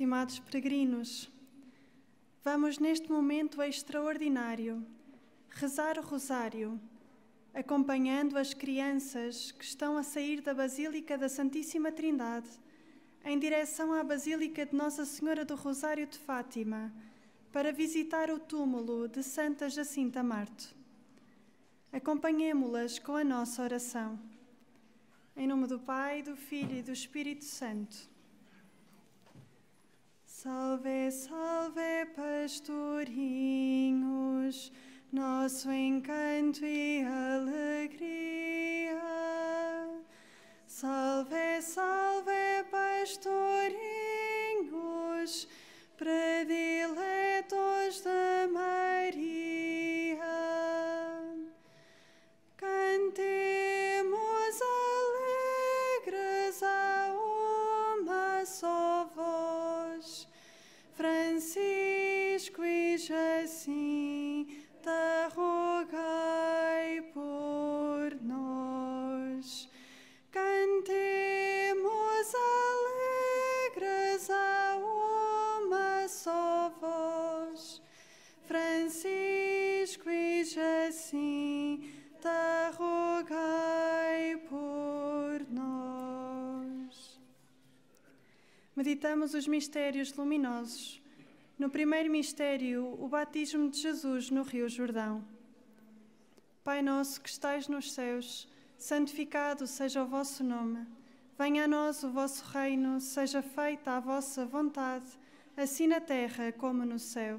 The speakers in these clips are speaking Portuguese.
Estimados peregrinos, vamos neste momento extraordinário rezar o Rosário, acompanhando as crianças que estão a sair da Basílica da Santíssima Trindade em direção à Basílica de Nossa Senhora do Rosário de Fátima para visitar o túmulo de Santa Jacinta Marto. Acompanhemo-las com a nossa oração. Em nome do Pai, do Filho e do Espírito Santo. Salve, salve, pastorinhos, nosso encanto e alegria. Salve, salve, pastorinhos, prediletos de Maria. Meditamos os mistérios luminosos. No primeiro mistério, o batismo de Jesus no Rio Jordão. Pai nosso que estais nos céus, santificado seja o vosso nome. Venha a nós o vosso reino, seja feita a vossa vontade, assim na terra como no céu.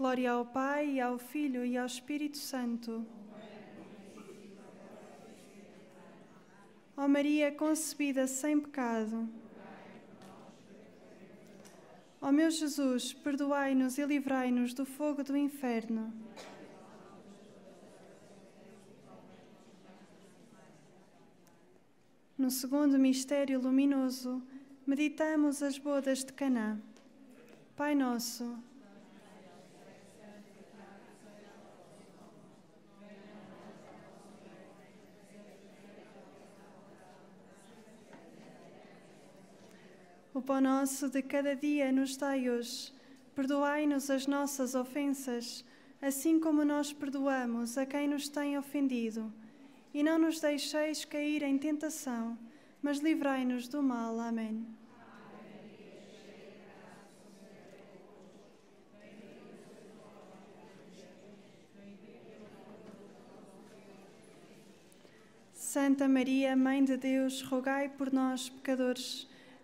Glória ao Pai, ao Filho e ao Espírito Santo. Ó Maria concebida sem pecado. Ó meu Jesus, perdoai-nos e livrai-nos do fogo do inferno. No segundo mistério luminoso, meditamos as bodas de Caná. Pai nosso, O pão nosso de cada dia nos dai hoje. Perdoai-nos as nossas ofensas, assim como nós perdoamos a quem nos tem ofendido. E não nos deixeis cair em tentação, mas livrai-nos do mal. Amém. Santa Maria, Mãe de Deus, rogai por nós, pecadores,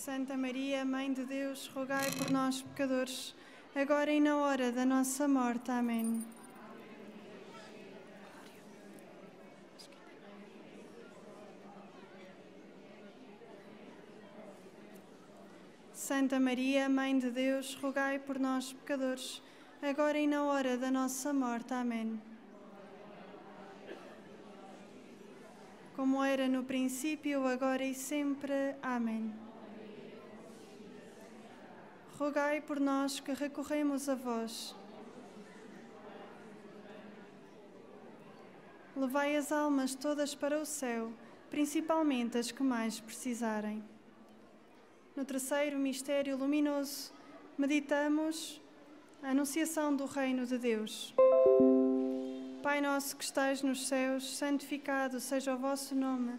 Santa Maria, Mãe de Deus, rogai por nós, pecadores, agora e na hora da nossa morte. Amém. Santa Maria, Mãe de Deus, rogai por nós, pecadores, agora e na hora da nossa morte. Amém. Como era no princípio, agora e sempre. Amém. Rogai por nós que recorremos a vós. Levai as almas todas para o céu, principalmente as que mais precisarem. No terceiro mistério luminoso, meditamos a anunciação do reino de Deus. Pai nosso que estais nos céus, santificado seja o vosso nome.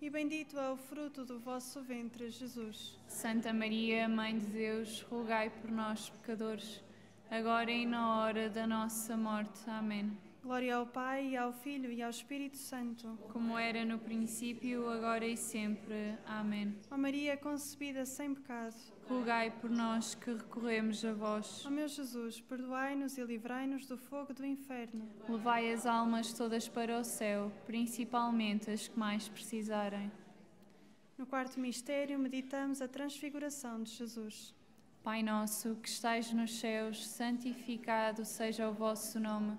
e bendito é o fruto do vosso ventre, Jesus. Santa Maria, Mãe de Deus, rogai por nós, pecadores, agora e na hora da nossa morte. Amém. Glória ao Pai, e ao Filho e ao Espírito Santo. Como era no princípio, agora e sempre. Amém. Ó Maria concebida sem pecado, Rogai por nós que recorremos a vós. ó meu Jesus, perdoai-nos e livrai-nos do fogo do inferno. Levai as almas todas para o céu, principalmente as que mais precisarem. No quarto mistério, meditamos a transfiguração de Jesus. Pai nosso, que estais nos céus, santificado seja o vosso nome.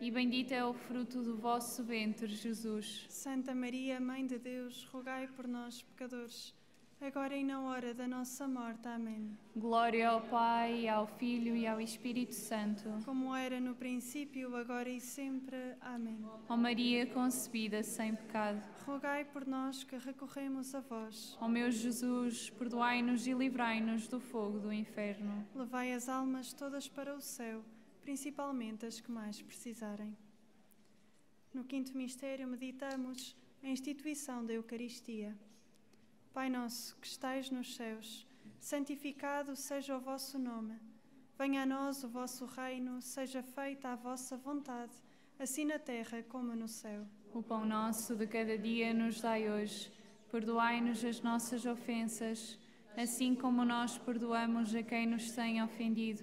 e bendito é o fruto do vosso ventre, Jesus. Santa Maria, Mãe de Deus, rogai por nós, pecadores, agora e na hora da nossa morte. Amém. Glória ao Pai, ao Filho e ao Espírito Santo. Como era no princípio, agora e sempre. Amém. Ó Maria concebida sem pecado, Rogai por nós que recorremos a vós. ó meu Jesus, perdoai-nos e livrai-nos do fogo do inferno. Levai as almas todas para o céu, principalmente as que mais precisarem. No quinto mistério, meditamos a instituição da Eucaristia. Pai nosso que estais nos céus, santificado seja o vosso nome. Venha a nós o vosso reino, seja feita a vossa vontade, assim na terra como no céu. O pão nosso de cada dia nos dai hoje. Perdoai-nos as nossas ofensas, assim como nós perdoamos a quem nos tem ofendido.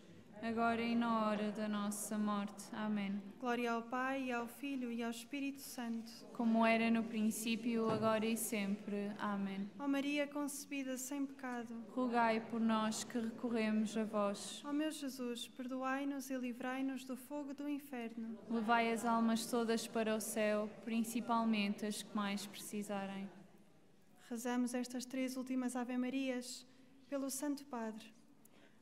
agora e na hora da nossa morte. Amém. Glória ao Pai, e ao Filho e ao Espírito Santo. Como era no princípio, agora e sempre. Amém. Ó Maria concebida sem pecado, Rogai por nós que recorremos a vós. ó meu Jesus, perdoai-nos e livrai-nos do fogo do inferno. Levai as almas todas para o céu, principalmente as que mais precisarem. Rezamos estas três últimas Ave Marias pelo Santo Padre.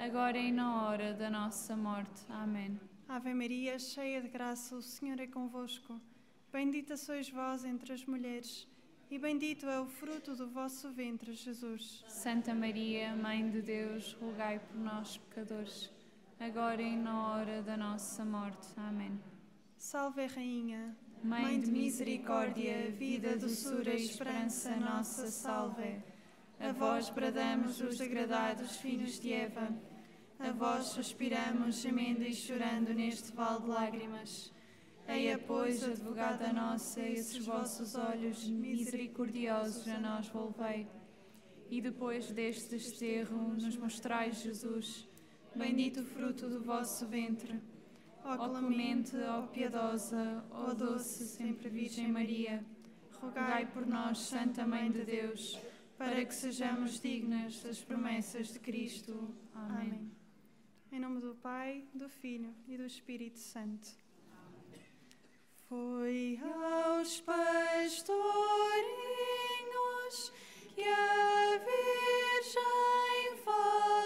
agora e na hora da nossa morte. Amém. Ave Maria, cheia de graça, o Senhor é convosco. Bendita sois vós entre as mulheres, e bendito é o fruto do vosso ventre, Jesus. Santa Maria, Mãe de Deus, rogai por nós, pecadores, agora e na hora da nossa morte. Amém. Salve, Rainha, Mãe de misericórdia, vida, doçura e esperança, nossa salve. A vós bradamos os degradados filhos de Eva, a vós suspiramos, gemendo e chorando neste vale de lágrimas. Eia, pois, advogada nossa, esses vossos olhos misericordiosos a nós volvei. E depois deste desterro nos mostrais Jesus, bendito fruto do vosso ventre. Ó clemente, ó piedosa, ó doce sempre Virgem Maria, rogai por nós, Santa Mãe de Deus, para que sejamos dignas das promessas de Cristo. Amém. Amém. Em nome do Pai, do Filho e do Espírito Santo. Foi aos pastorinhos que a Virgem vai.